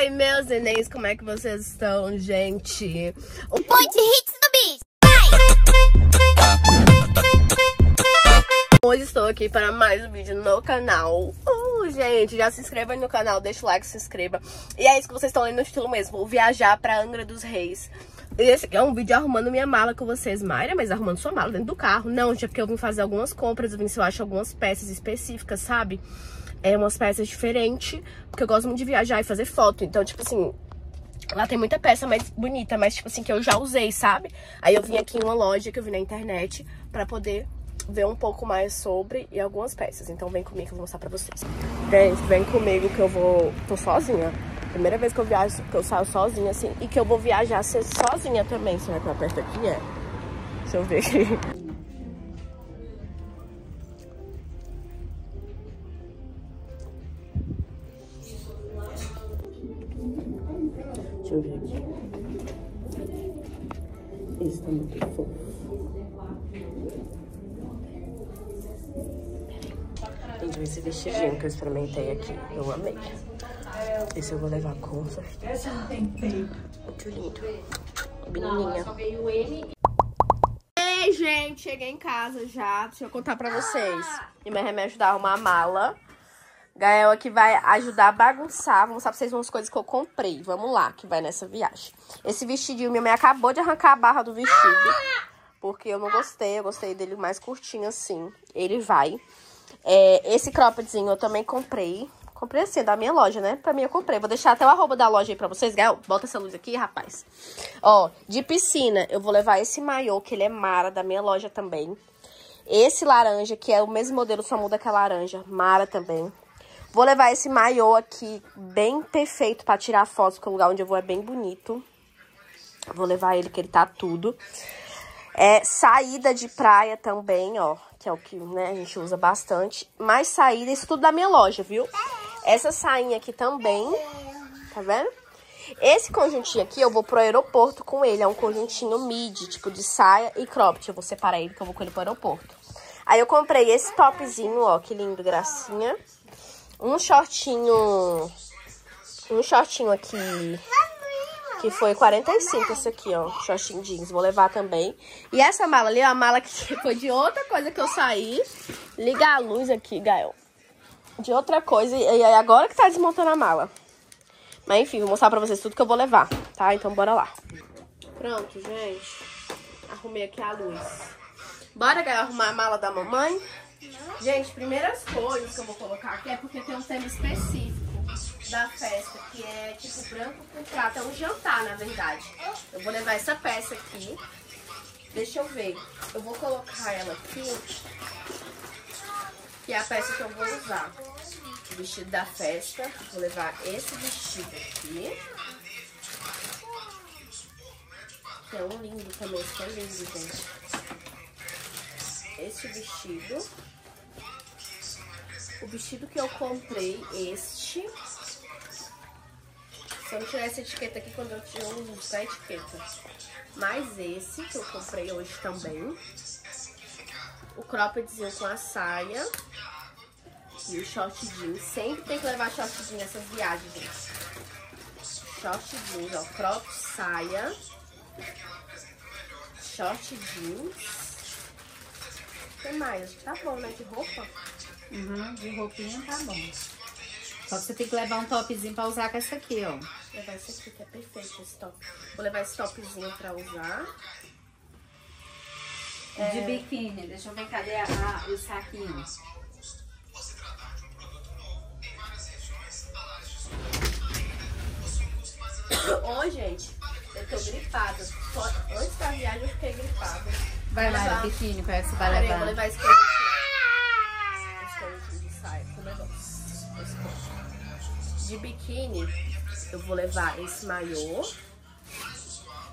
Oi, meus nenéns, como é que vocês estão, gente? O Point Hits do Bis. Hoje estou aqui para mais um vídeo no canal. Uh, gente, já se inscreva no canal, deixa o like, se inscreva. E é isso que vocês estão lendo no estilo mesmo, vou viajar para Angra dos Reis. Esse aqui é um vídeo arrumando minha mala com vocês, Mayra, mas arrumando sua mala dentro do carro. Não, gente, é porque eu vim fazer algumas compras, eu vim se eu acho algumas peças específicas, sabe? É umas peças diferentes, porque eu gosto muito de viajar e fazer foto. Então, tipo assim, Lá tem muita peça mais bonita, mas tipo assim, que eu já usei, sabe? Aí eu vim aqui em uma loja que eu vi na internet pra poder ver um pouco mais sobre e algumas peças. Então vem comigo que eu vou mostrar pra vocês. Gente, vem comigo que eu vou... Tô sozinha. Primeira vez que eu viajo, que eu saio sozinha, assim. E que eu vou viajar ser sozinha também. Será que eu aperto aqui? É. Deixa eu ver aqui. Deixa eu ver aqui. Esse tá muito fofo. Então, esse vestidinho que eu experimentei aqui, eu amei. Esse eu vou levar com certeza. Muito lindo. Menininha. Ei, gente, cheguei em casa já. Deixa eu contar pra vocês. E meu remédio ajudar a arrumar a mala. Gael aqui vai ajudar a bagunçar. Vou mostrar pra vocês umas coisas que eu comprei. Vamos lá, que vai nessa viagem. Esse vestidinho, minha mãe acabou de arrancar a barra do vestido. Porque eu não gostei. Eu gostei dele mais curtinho assim. Ele vai. É, esse croppedzinho eu também comprei. Comprei assim, da minha loja, né? Pra mim eu comprei. Vou deixar até o arroba da loja aí pra vocês. Gael, bota essa luz aqui, rapaz. Ó, de piscina, eu vou levar esse maiô, que ele é Mara, da minha loja também. Esse laranja, que é o mesmo modelo, só muda que a laranja. Mara também. Vou levar esse maiô aqui, bem perfeito pra tirar fotos, porque o lugar onde eu vou é bem bonito. Vou levar ele, que ele tá tudo. É, saída de praia também, ó, que é o que né, a gente usa bastante. Mais saída, isso tudo da minha loja, viu? Essa sainha aqui também, tá vendo? Esse conjuntinho aqui eu vou pro aeroporto com ele, é um conjuntinho midi, tipo de saia e cropped. Eu vou separar ele que eu vou com ele pro aeroporto. Aí eu comprei esse topzinho, ó, que lindo, gracinha. Um shortinho, um shortinho aqui que foi 45 esse aqui, ó, shortinho jeans, vou levar também. E essa mala ali é a mala que foi de outra coisa que eu saí. Liga a luz aqui, Gael. De outra coisa, e agora que tá desmontando a mala. Mas enfim, vou mostrar pra vocês tudo que eu vou levar, tá? Então bora lá. Pronto, gente. Arrumei aqui a luz. Bora, Gael, arrumar a mala da mamãe? Gente, primeiras coisas que eu vou colocar aqui é porque tem um tema específico da festa, que é tipo branco com prata. É um jantar, na verdade. Eu vou levar essa peça aqui. Deixa eu ver. Eu vou colocar ela aqui. Que é a peça que eu vou usar. O vestido da festa. Vou levar esse vestido aqui. Que é um lindo também. Esse é lindo, gente. Esse vestido. O vestido que eu comprei, este. Se eu não tirar essa etiqueta aqui, quando eu tiro, eu uso etiqueta. Mais esse, que eu comprei hoje também. O croppedzinho com a saia. E o short jeans. Sempre tem que levar short jeans nessas viagens, gente. Short jeans, ó. Crop, saia. Short jeans. Que mais? Tá bom, né? De roupa. Uhum, de roupinha tá bom. Só que você tem que levar um topzinho pra usar com essa aqui, ó. Vou levar esse aqui, que é perfeito esse top. Vou levar esse topzinho pra usar. É... De biquíni. Deixa eu ver cadê a, a, o saquinho. Oi, gente. Eu tô gripada. Só antes da viagem eu fiquei gripada. Vai lá, biquíni, qual é que você vai Peraí, levar? vou levar esse conjuntinho. Esse conjuntinho de saia. Levar esse conjunto. De biquíni, eu vou levar esse maiô.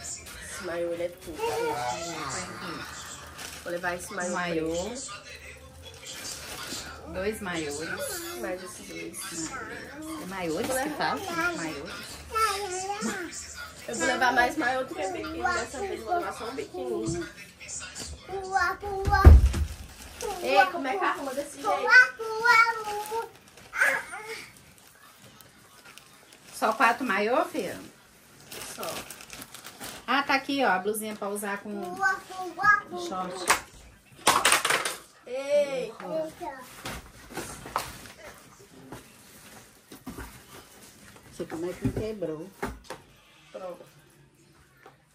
Esse maiô, ele é tudo, gente. Vou levar esse maiô. Maiô. Dois maiores. Mais esses dois. É maiores que fala? Maiores. Eu vou levar mais maiô do que biquíni. Dessa vez eu vou levar só um biquíni. Ei, como é que arruma desse jeito? Só quatro maiô, filha? Só. Ah, tá aqui, ó, a blusinha pra usar com pula. short. Ei! Você como é que não quebrou? Pronto.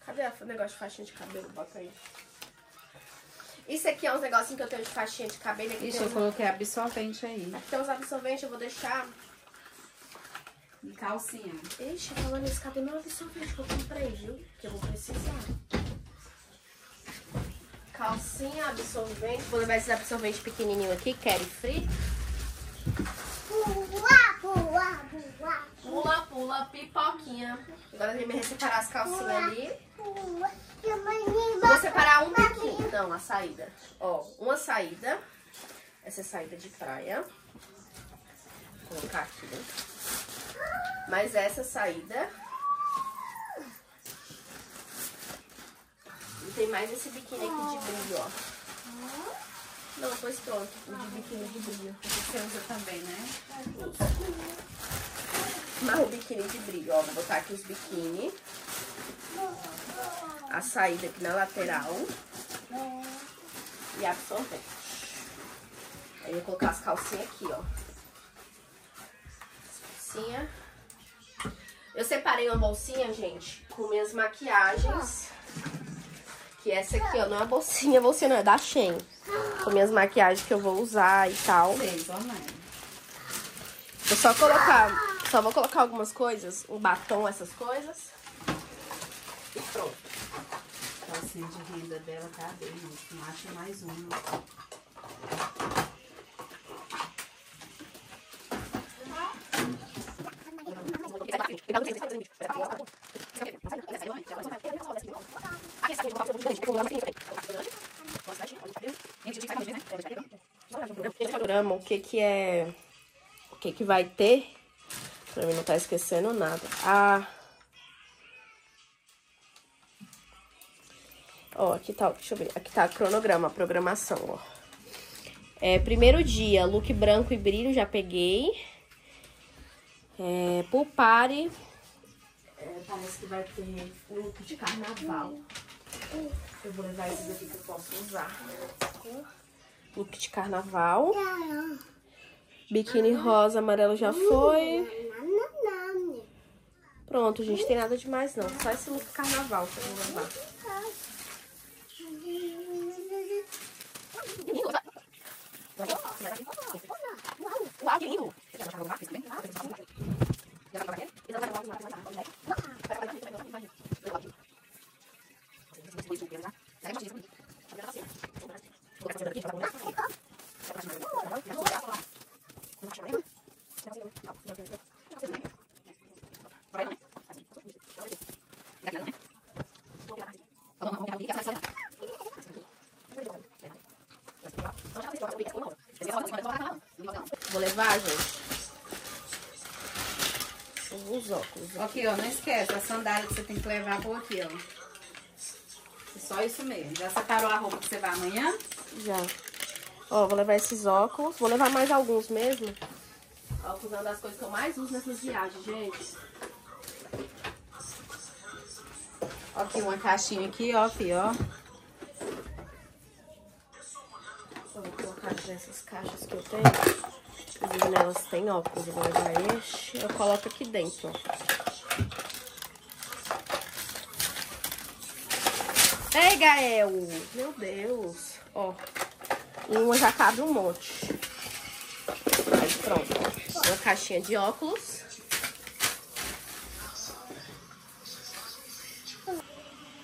Cadê o negócio de faixinha de cabelo? Bota aí. Isso aqui é uns negocinhos que eu tenho de faixinha de cabelo. Aqui Ixi, eu uns, coloquei absorvente aí. aqui tem uns absorventes, eu vou deixar. E calcinha. Ixi, falando nisso, cadê meu absorvente que eu comprei, viu? Que eu vou precisar. Calcinha, absorvente. Vou levar esse absorvente pequenininho aqui, carry free. Pula, pula, pula. Pula, pula, pipoquinha. Agora eu vou separar as calcinhas ali. Pula. Mãe Vou separar um biquíni. Não, a saída. Ó, uma saída. Essa é saída de praia. Vou colocar aqui. Mas essa saída. E tem mais esse biquíni aqui de brilho, ó. Não, pois pronto. O de biquíni de brilho. Você usa também, né? Mas o biquíni de brilho, ó. Vou botar aqui os biquíni. A saída aqui na lateral. E absorvente. Aí eu vou colocar as calcinhas aqui, ó. As calcinhas. Eu separei uma bolsinha, gente, com minhas maquiagens. Que essa aqui, ó, não é uma bolsinha, bolsinha não, é da Shein. Com minhas maquiagens que eu vou usar e tal. Vou só colocar, só vou colocar algumas coisas, um batom, essas coisas. E pronto. A calcinha de renda dela tá bem, gente. Não acha mais uma. Programa, o que que é, o que que vai ter, pra mim não tá esquecendo nada. Ah, ó, aqui tá, deixa eu ver, aqui tá cronograma, programação, ó. É, primeiro dia, look branco e brilho, já peguei. É, pool party. É, parece que vai ter look de carnaval. Eu vou levar esses aqui que eu posso usar. Look de carnaval. Biquíni rosa, amarelo já foi. Pronto, gente, tem nada demais não. Só esse look carnaval que eu vou levar. Kalau nggak Vou levar, gente. Os óculos. Aqui, ó, não esquece. A sandália que você tem que levar por aqui, ó. É só isso mesmo. Já separou a roupa que você vai amanhã? Já. Ó, vou levar esses óculos. Vou levar mais alguns mesmo. Óculos é uma das coisas que eu mais uso nessas viagens, gente. Ó, aqui uma caixinha aqui, ó, aqui, ó. Vou colocar aqui nessas caixas que eu tenho. Inclusive nelas tem óculos. Eu vou levar este. Eu coloco aqui dentro, ó. Ei, Gael! Meu Deus! Ó. Uma já cabe um monte. Aí pronto. Uma caixinha de óculos.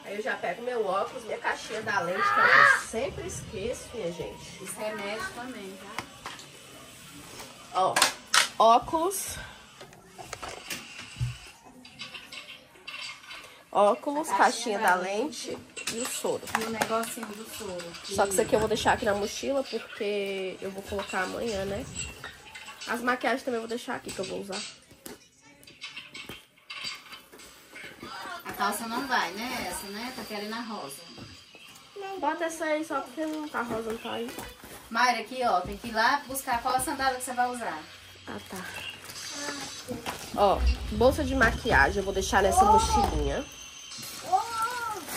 Aí eu já pego meu óculos, minha caixinha da lente, que é eu sempre esqueço, minha gente. Os remédios também, tá? Ó, óculos. Óculos, caixinha caixinha da lente e o soro. E o negocinho do soro. Só que isso aqui eu vou deixar aqui na mochila porque eu vou colocar amanhã, né? As maquiagens também eu vou deixar aqui que eu vou usar. A calça não vai, né? Essa, né? Tá querendo a rosa. Bota essa aí só porque não tá rosa, não tá aí. Mayra, aqui, ó. Tem que ir lá buscar qual a sandália que você vai usar. Ah, tá. Ó, bolsa de maquiagem, eu vou deixar nessa mochilinha.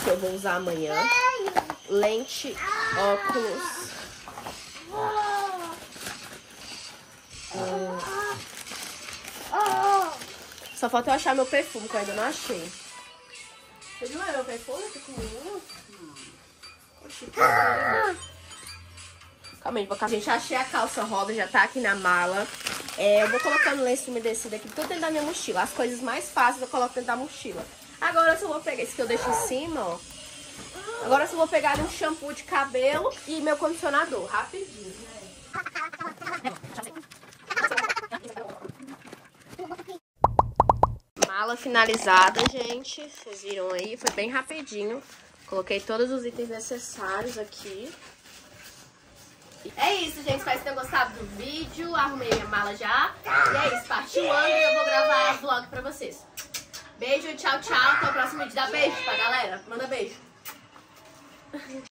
Que eu vou usar amanhã. Lente, óculos. Só falta eu achar meu perfume, que eu ainda não achei. Você viu meu perfume pequenininho? Oxi, que lindo. Calma aí, a gente achei a calça roda, já tá aqui na mala. É, eu vou colocando lenço umedecido aqui, tudo dentro da minha mochila. As coisas mais fáceis eu coloco dentro da mochila. Agora eu só vou pegar esse que eu deixo em cima, ó. Agora eu só vou pegar um shampoo de cabelo e meu condicionador, rapidinho. Mala finalizada, gente. Vocês viram aí, foi bem rapidinho. Coloquei todos os itens necessários aqui. É isso, gente. Espero que vocês tenham gostado do vídeo. Arrumei minha mala já. E é isso, partiu o ano e eu vou gravar vlog pra vocês. Beijo, tchau, tchau. Até o próximo vídeo. Dá beijo pra galera. Manda beijo.